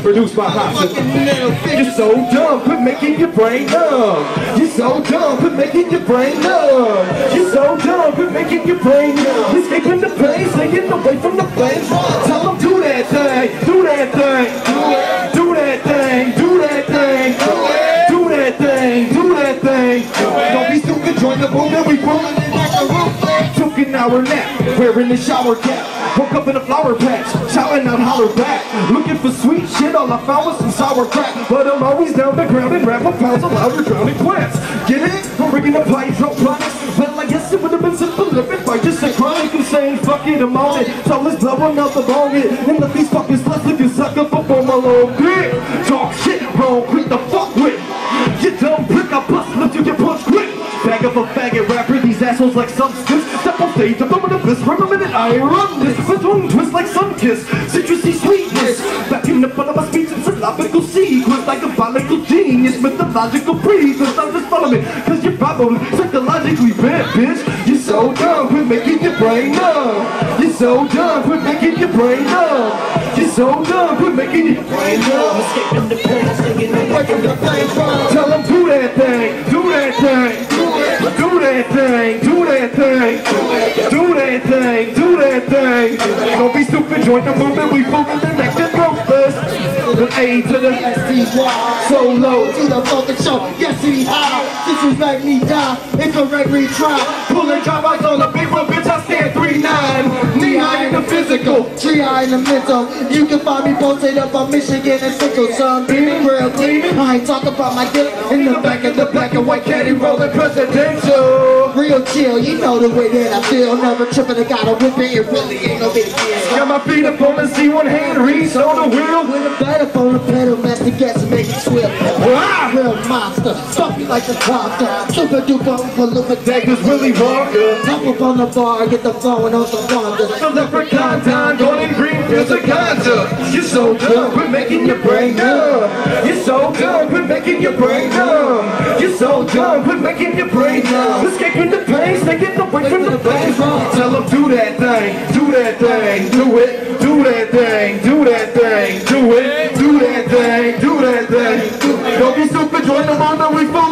produced by Hobson. You're so dumb, quit making your brain numb. You're so dumb, quit making your brain numb. You're so dumb, quit making your brain numb. Escaping the pain, staying away from the flames. Tell them do that thing, do that thing, do that thing, do that thing, do that thing, do that thing. Don't be stupid, join the boom and we boom. Took an hour nap, wearing the shower cap. Woke up in a flower patch, shouting out holler back. Looking for sweet shit, all I found was some sour crack. But I'm always down the ground and rap a pounds of louder drowning plants. Get it? I'm bringing drop products. Well, I guess it would have been simple if I just said chronic and saying fuck it, I'm on it. So let's blow another bong it. And let these fucking sluts look and suck up up on my little dick. Talk shit wrong, quick the fuck with. You dumb prick, I bust, let you get punched quick. Bag of a faggot rapper, these assholes like some Step stage, I'm throwing a fist for a minute, I run this. My tongue twist like sun kiss, citrusy sweetness. Backing up all of my speech in syllabical sequence, like a biological genius, mythological pretense. Don't just follow me, cause you're probably psychologically bent, bitch. You're so dumb, quit making your brain numb. You're so dumb, quit making your brain numb. You're so dumb, quit making your brain numb. Escaping the pain, singing and breaking the flames. Tell them do that that thing, do that thing. Don't be stupid, join the movement, we moving the next and ruthless. The A to the S-T-Y so low. to the fucking show. Yes, he is Disrespect me down. Incorrect retry. Pulling drive-outs on the big one, bitch, the. Tree high in the mental. You can find me posted up on Michigan and Central Sun. Beaming real gleaming. I ain't talking about my dick in the back of the black and white caddy rolling Presidential. Real chill, you know the way that I feel. Never tripping, I got a whip it, it really ain't no big deal. Got my feet up on the C1 hand, reach on the wheel. With a better phone, a pedal, master gets make it swift. Wow. Real monster, stop you like a monster. Super duper, That was Willy Wonka. Top up on the bar, get the phone on some wonder. The leprechaun time, golden green feels a concept. You're so dumb, we're making your brain numb. You're so dumb, we're making your brain numb. You're so dumb, we're making your brain numb. Escaping the pain, taking away from the pain. Tell them do that thing, do that thing, do it, do that thing, do that thing, do it, do that thing, do that thing. Don't be stupid, join the moment we full